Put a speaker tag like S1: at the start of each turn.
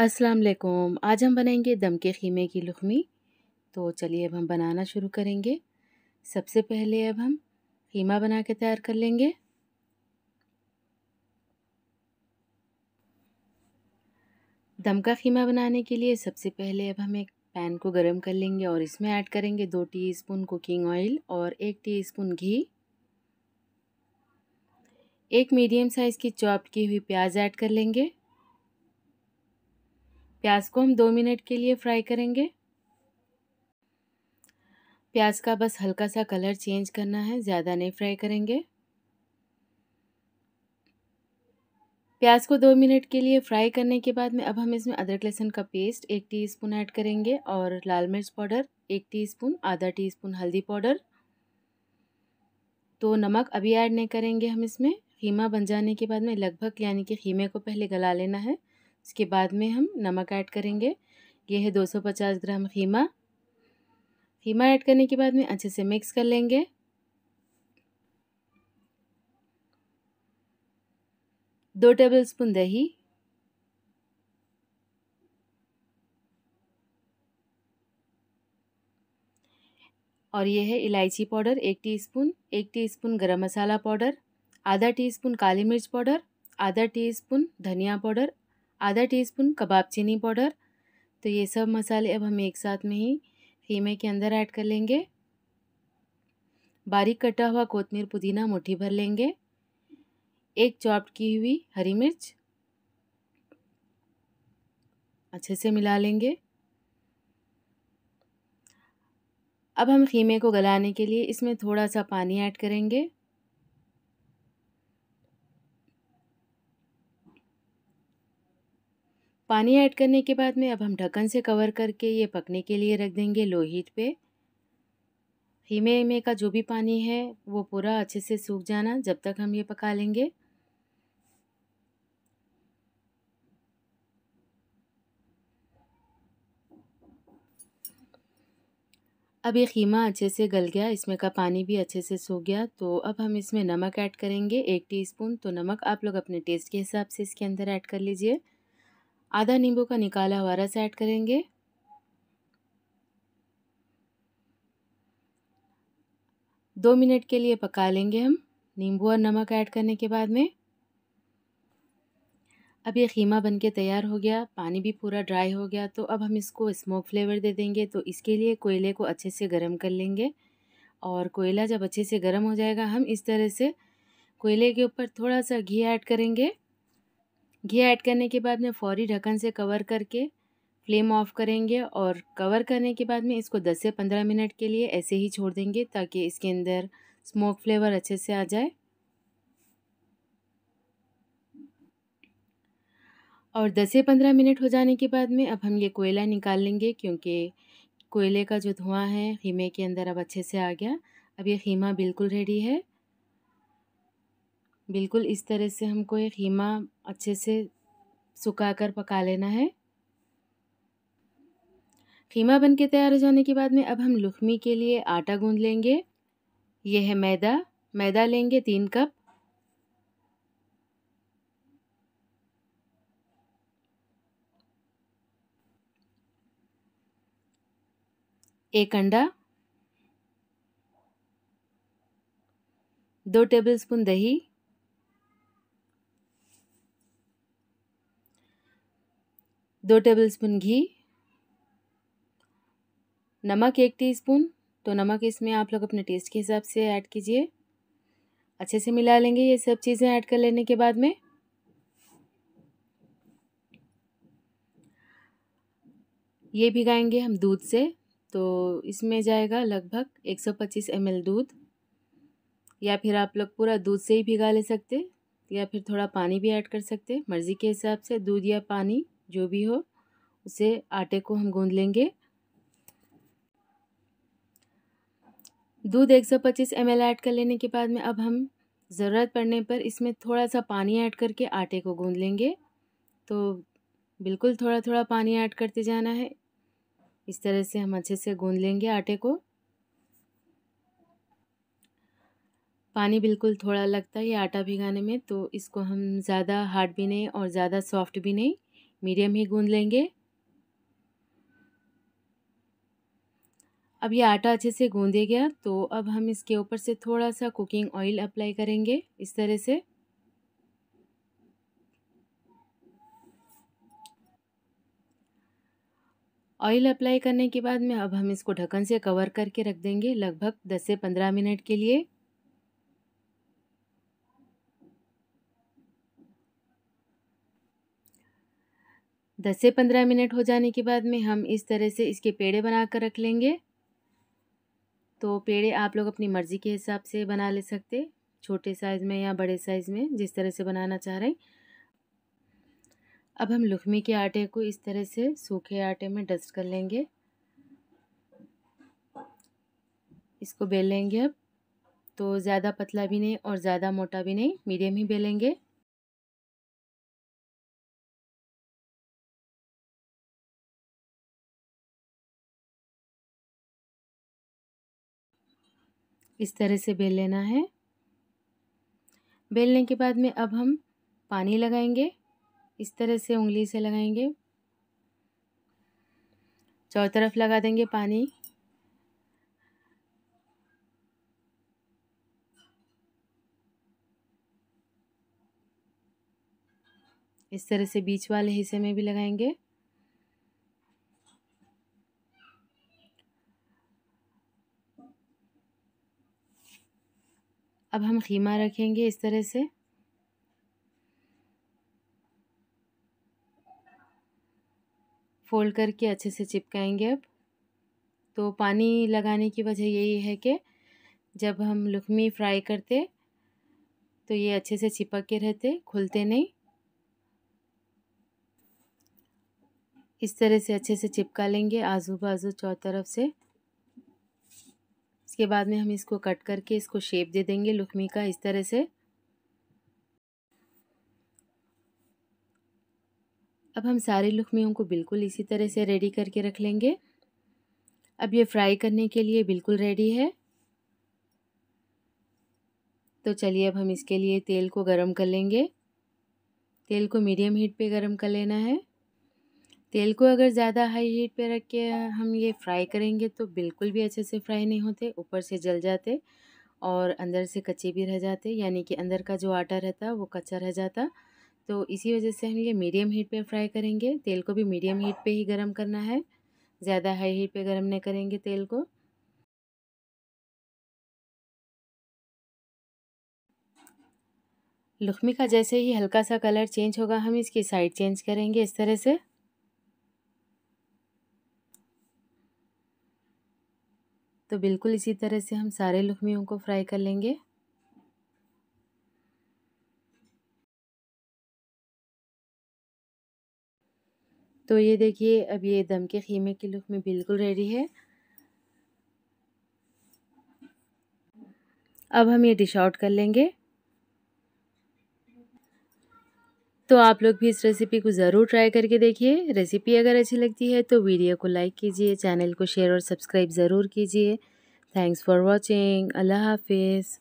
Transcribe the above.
S1: अस्सलाम वालेकुम आज हम बनाएँगे दम के खीमे की लुखमी। तो चलिए अब हम बनाना शुरू करेंगे। सबसे पहले अब हम खीमा बना के तैयार कर लेंगे। दम का खीमा बनाने के लिए सबसे पहले अब हम एक पैन को गरम कर लेंगे और इसमें ऐड करेंगे दो टीस्पून कुकिंग ऑयल और एक टीस्पून घी। एक मीडियम साइज़ की चॉप की हुई प्याज ऐड कर लेंगे। प्याज को हम दो मिनट के लिए फ्राई करेंगे। प्याज का बस हल्का सा कलर चेंज करना है, ज़्यादा नहीं फ्राई करेंगे। प्याज को दो मिनट के लिए फ्राई करने के बाद में अब हम इसमें अदरक लहसुन का पेस्ट एक टीस्पून ऐड करेंगे और लाल मिर्च पाउडर एक टीस्पून, आधा टीस्पून हल्दी पाउडर। तो नमक अभी ऐड नहीं करेंगे हम इसमें खीमा बन जाने के बाद में लगभग यानी कि खीमे को पहले गला लेना है। इसके बाद में हम नमक ऐड करेंगे। ये है 250 ग्राम खीमा खीमा ऐड करने के बाद में अच्छे से मिक्स कर लेंगे। दो टेबल स्पून दही। और ये है इलायची पाउडर, एक टीस्पून। एक टीस्पून गरम मसाला पाउडर। आधा टीस्पून काली मिर्च पाउडर। आधा टीस्पून धनिया पाउडर। आधा टीस्पून कबाब चीनी पाउडर। तो ये सब मसाले अब हम एक साथ में ही खीमे के अंदर ऐड कर लेंगे। बारीक कटा हुआ कोतमीर पुदीना मुट्ठी भर लेंगे। एक चॉप्ड की हुई हरी मिर्च। अच्छे से मिला लेंगे। अब हम खीमे को गलाने के लिए इसमें थोड़ा सा पानी ऐड करेंगे। पानी ऐड करने के बाद में अब हम ढक्कन से कवर करके ये पकने के लिए रख देंगे लो हीट पे। हीमे में का जो भी पानी है, वो पूरा अच्छे से सूख जाना जब तक हम ये पका लेंगे। अब ये खीमा अच्छे से गल गया, इसमें का पानी भी अच्छे से सूख गया तो अब हम इसमें नमक ऐड करेंगे एक टीस्पून। तो नमक आप लोग अपने टेस्ट के हिसाब से इसके अंदर ऐड कर लीजिए। आधा नींबू का निकाला हुआ रस ऐड करेंगे। दो मिनट के लिए पका लेंगे हम नींबू और नमक ऐड करने के बाद में। अब ये खीमा बन के तैयार हो गया, पानी भी पूरा ड्राई हो गया तो अब हम इसको स्मोक फ्लेवर दे देंगे तो इसके लिए कोयले को अच्छे से गर्म कर लेंगे। और कोयला जब अच्छे से गर्म हो जाएगा, हम इस तरह से कोयले के ऊपर थोड़ा सा घी ऐड करेंगे। घी ऐड करने के बाद में फौरी ढक्कन से कवर करके फ्लेम ऑफ़ करेंगे और कवर करने के बाद में इसको 10 से 15 मिनट के लिए ऐसे ही छोड़ देंगे ताकि इसके अंदर स्मोक फ्लेवर अच्छे से आ जाए। और 10 से 15 मिनट हो जाने के बाद में अब हम ये कोयला निकाल लेंगे क्योंकि कोयले का जो धुआँ है खीमे के अंदर अब अच्छे से आ गया। अब ये खीमा बिल्कुल रेडी है। बिल्कुल इस तरह से हमको ये खीमा अच्छे से सुखा कर पका लेना है। खीमा बन के तैयार हो जाने के बाद में अब हम लुखमी के लिए आटा गूंद लेंगे। ये है मैदा। मैदा लेंगे तीन कप। एक अंडा। दो टेबलस्पून दही। दो टेबलस्पून घी, नमक एक टीस्पून तो नमक इसमें आप लोग अपने टेस्ट के हिसाब से ऐड कीजिए। अच्छे से मिला लेंगे ये सब चीज़ें ऐड कर लेने के बाद में। ये भिगाएँगे हम दूध से तो इसमें जाएगा लगभग 125 ml दूध। या फिर आप लोग पूरा दूध से ही भिगा ले सकते, या फिर थोड़ा पानी भी ऐड कर सकते, मर्ज़ी के हिसाब से दूध या पानी, जो भी हो। उसे आटे को हम गूंद लेंगे। दूध 125 ml ऐड कर लेने के बाद में अब हम ज़रूरत पड़ने पर इसमें थोड़ा सा पानी ऐड करके आटे को गूंद लेंगे। तो बिल्कुल थोड़ा थोड़ा पानी ऐड करते जाना है। इस तरह से हम अच्छे से गूंद लेंगे आटे को। पानी बिल्कुल थोड़ा लगता है ये आटा भिगाने में तो इसको हम ज़्यादा हार्ड भी नहीं और ज़्यादा सॉफ्ट भी नहीं, मीडियम ही गूंद लेंगे। अब ये आटा अच्छे से गूंदे गया तो अब हम इसके ऊपर से थोड़ा सा कुकिंग ऑयल अप्लाई करेंगे इस तरह से। ऑयल अप्लाई करने के बाद में अब हम इसको ढक्कन से कवर करके रख देंगे लगभग 10 से 15 मिनट के लिए। दस से पंद्रह मिनट हो जाने के बाद में हम इस तरह से इसके पेड़े बना कर रख लेंगे। तो पेड़े आप लोग अपनी मर्ज़ी के हिसाब से बना ले सकते छोटे साइज़ में या बड़े साइज़ में, जिस तरह से बनाना चाह रहे हैं। अब हम लुखमी के आटे को इस तरह से सूखे आटे में डस्ट कर लेंगे। इसको बेल लेंगे अब। तो ज़्यादा पतला भी नहीं और ज़्यादा मोटा भी नहीं, मीडियम ही बेलेंगे। इस तरह से बेल लेना है? बेलने के बाद में अब हम पानी लगाएँगे। इस तरह से उंगली से लगाएँगे। चारों तरफ़ लगा देंगे पानी। इस तरह से बीच वाले हिस्से में भी लगाएँगे। अब हम खीमा रखेंगे इस तरह से। फोल्ड करके अच्छे से चिपकाएँगे अब। तो पानी लगाने की वजह यही है कि जब हम लुकमी फ्राई करते तो ये अच्छे से चिपक के रहते, खुलते नहीं। इस तरह से अच्छे से चिपका लेंगे आजू बाजू चौ तरफ़ से। इसके बाद में हम इसको कट करके इसको शेप दे देंगे लुकमी का इस तरह से। अब हम सारे लुकमियों को बिल्कुल इसी तरह से रेडी करके रख लेंगे। अब ये फ्राई करने के लिए बिल्कुल रेडी है। तो चलिए अब हम इसके लिए तेल को गरम कर लेंगे। तेल को मीडियम हीट पे गरम कर लेना है। तेल को अगर ज़्यादा हाई हीट पे रख के हम ये फ्राई करेंगे तो बिल्कुल भी अच्छे से फ्राई नहीं होते, ऊपर से जल जाते और अंदर से कच्चे भी रह जाते, यानी कि अंदर का जो आटा रहता वो कच्चा रह जाता। तो इसी वजह से हम ये मीडियम हीट पे फ्राई करेंगे। तेल को भी मीडियम हीट पे ही गरम करना है। ज़्यादा हाई हीट पे गरम नहीं करेंगे तेल को। लुखमी का जैसे ही हल्का सा कलर चेंज होगा, हम इसकी साइड चेंज करेंगे इस तरह से। तो बिल्कुल इसी तरह से हम सारे लुखमियों को फ्राई कर लेंगे। तो ये देखिए, अब ये दम के खीमे की लुक में बिल्कुल रेडी है। अब हम ये डिश आउट कर लेंगे। तो आप लोग भी इस रेसिपी को ज़रूर ट्राई करके देखिए। रेसिपी अगर अच्छी लगती है तो वीडियो को लाइक कीजिए चैनल को शेयर और सब्सक्राइब ज़रूर कीजिए। थैंक्स फॉर वॉचिंग अल्लाह हाफिज़।